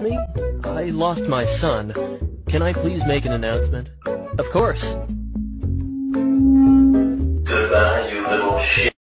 me? I lost my son. Can I please make an announcement? Of course. Goodbye, you little shit.